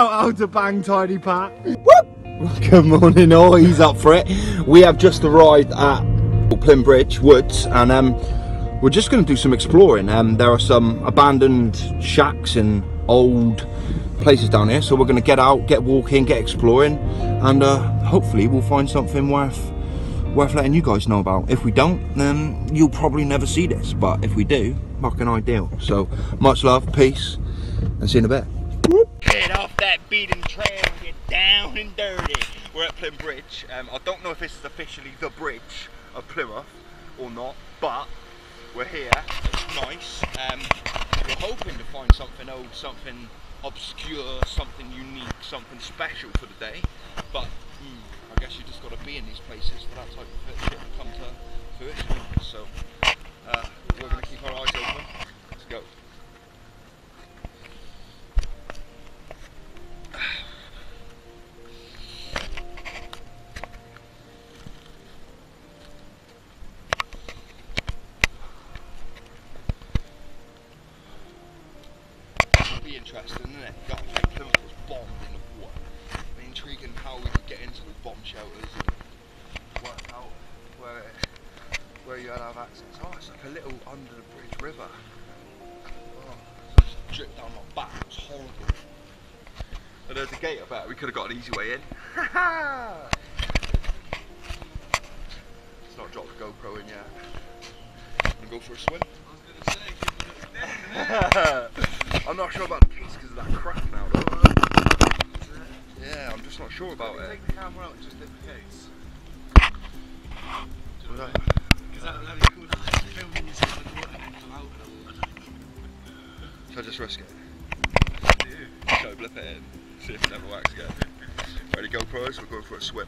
Out to bang Tidy Pat. Good morning all, he's up for it. We have just arrived at Plym Bridge Woods and um, we're just going to do some exploring. Um, there are some abandoned shacks and old places down here so we're going to get out, get walking, get exploring and uh, hopefully we'll find something worth worth letting you guys know about. If we don't then you'll probably never see this but if we do, fucking ideal. So much love, peace and see you in a bit. That beaten trail and get down and dirty. We're at Plym Bridge. Um, I don't know if this is officially the bridge of Plymouth or not, but we're here. It's nice. Um, we're hoping to find something old, something obscure, something unique, something special for the day. But mm, I guess you just got to be in these places for that type of shit to come to fruition. So uh, we're going to keep our eyes open. Let's go. Where you had to have access. Oh, it's like a little under the bridge river. Oh, it just dripped down my back. It was horrible. And there's a gate up there. We could have got an easy way in. Let's not drop the GoPro in yet. Wanna go for a swim? I'm not sure about the case because of that crack now though. Yeah, I'm just not sure about it. Take the camera out and just dip the case. Should I just risk it? I blip it in? See if it never works again. Ready GoPros? We're going for a swim.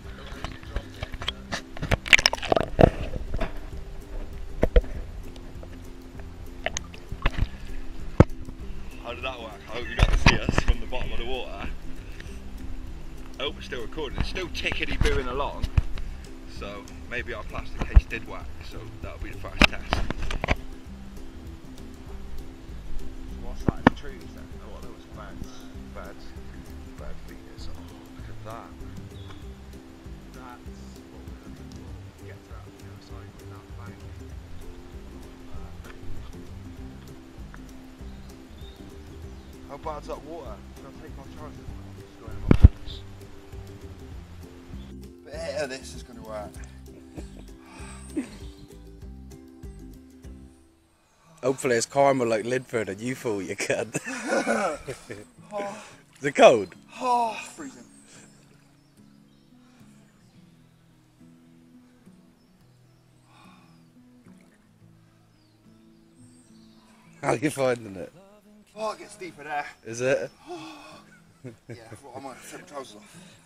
How did that work? I hope you got to see us from the bottom of the water. I hope it's still recording. It's still tickety booing along. So maybe our plastic case did work. So that'll be the first test. What's that the trees then? Oh, those birds. Birds. Bird feeders. Oh, look at that. That's what we're looking for. Get to that on the other side without the bank. How bad's that water? Can I take my trousers Better this is going to work. Hopefully it's karma like Lydford and you fool you cunt. It cold? Oh, freezing. How are you finding it? Oh, it gets deeper there. Is it? Yeah, I might have to take my trousers off.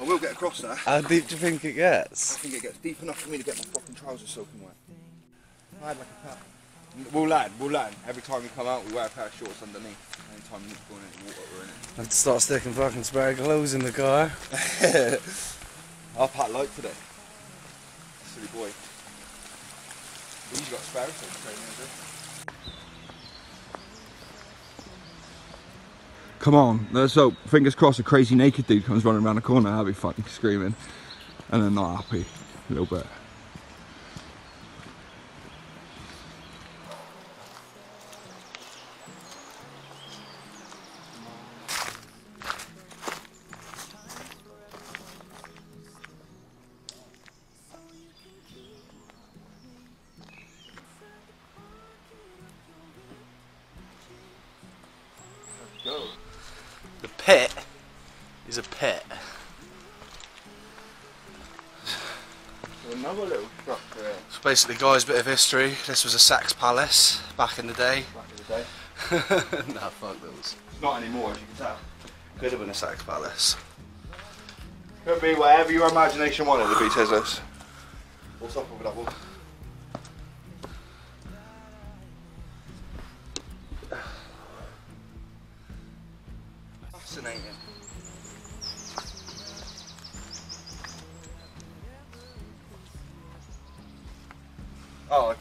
I will get across there. How deep do you think it gets? I think it gets deep enough for me to get my fucking trousers soaking wet. I had like a pair. We'll learn, we'll learn. Every time we come out, we wear a pair of shorts underneath. Anytime we need to go in the water, we're in it. I have to start sticking fucking spare clothes in the car. I'll pat light today. Silly boy. He's got spare so Come on, let's hope. Fingers crossed a crazy naked dude comes running around the corner. I'll be fucking screaming. And then not happy. A little bit. Pit is a pit. Another little structure here. So basically guys, bit of history. This was a Saxe Palace back in the day. back in the day. nah, fuck those. It's not anymore, as you can tell. Could have been a Saxe Palace. Could be whatever your imagination wanted to be, Tezos. What's up with that one?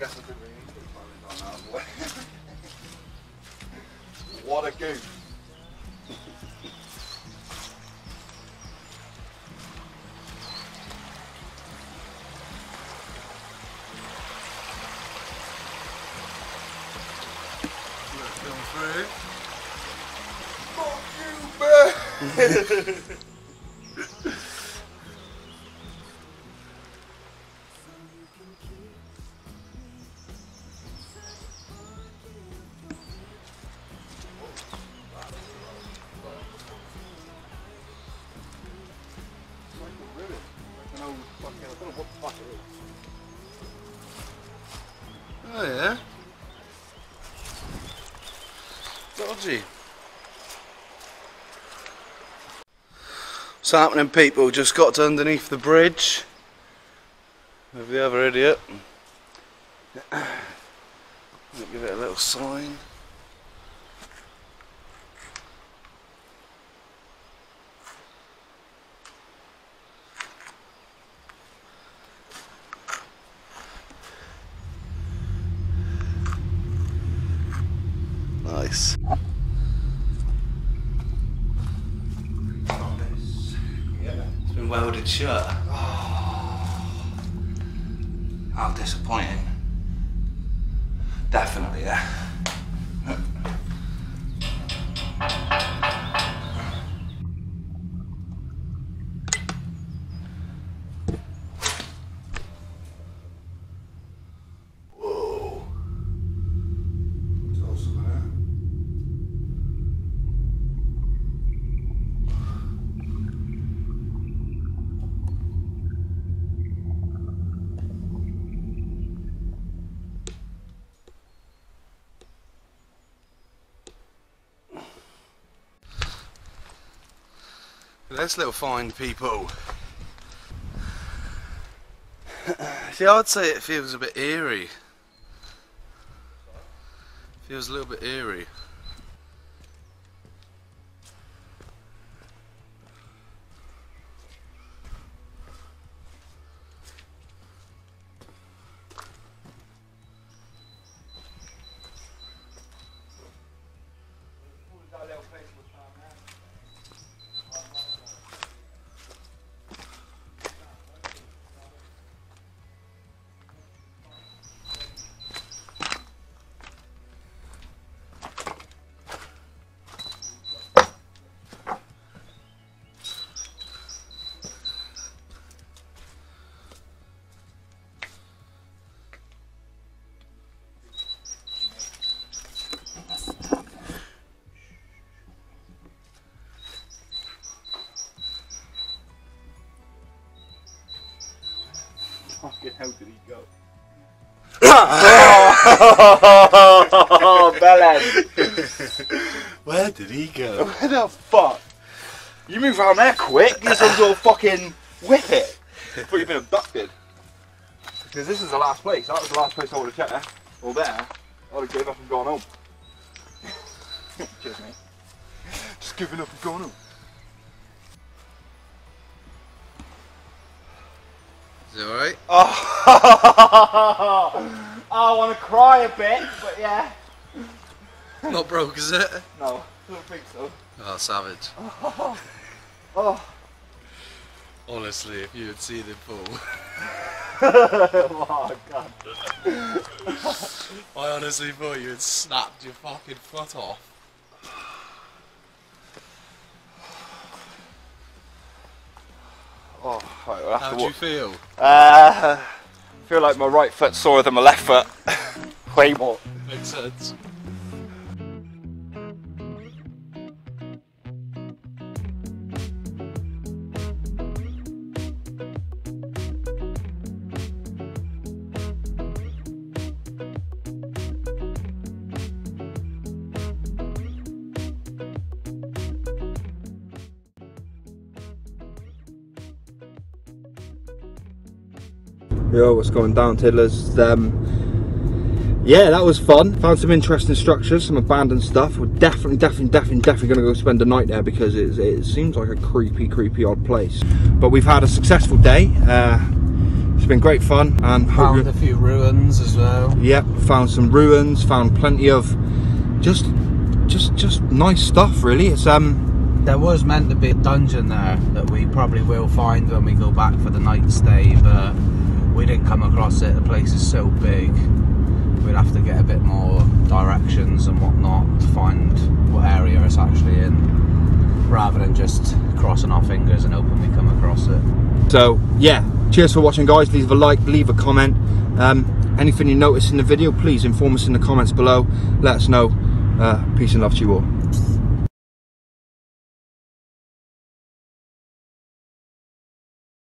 guess I really need to What a goof. Let's come through. Fuck you, man! Oh yeah. Dodgy. What's happening people? Just got to underneath the bridge with the other idiot. Give it a little sign. Nice. It's been welded shut. Oh. How disappointing. Definitely, yeah. Let's little find people. See, I'd say it feels a bit eerie. Feels a little bit eerie. Fucking hell did he go? oh, Bellend. Where did he go? Where the fuck? You move around there quick, you some sort of fucking whip it. Thought you'd been abducted. Because this is the last place. That was the last place I would have checked. Eh? Or there. I would have given up and gone home. Cheers, mate. Just giving up and gone home. Is it alright? Oh, I want to cry a bit, but yeah. Not broke, is it? No, I don't think so. Oh, savage. Oh, oh. Honestly, if you had seen him fall. oh my God. I honestly thought you had snapped your fucking foot off. Oh, right, How do you feel? Uh, I feel like my right foot's sore than my left foot. Way more. Makes sense. Yo, what's going down, Tiddlers? Um, yeah, that was fun. Found some interesting structures, some abandoned stuff. We're definitely, definitely, definitely, definitely going to go spend a night there because it, it seems like a creepy, creepy odd place. But we've had a successful day. Uh, it's been great fun and Found a few ruins as well. Yep, found some ruins, found plenty of just, just, just nice stuff. Really, it's um, There was meant to be a dungeon there that we probably will find when we go back for the night stay, but we didn't come across it. The place is so big. We we'd have to get a bit more directions and whatnot to find what area it's actually in, rather than just crossing our fingers and hoping we come across it. So yeah, cheers for watching, guys. Leave a like, leave a comment. Um, anything you notice in the video, please inform us in the comments below. Let us know. Uh, peace and love to you all.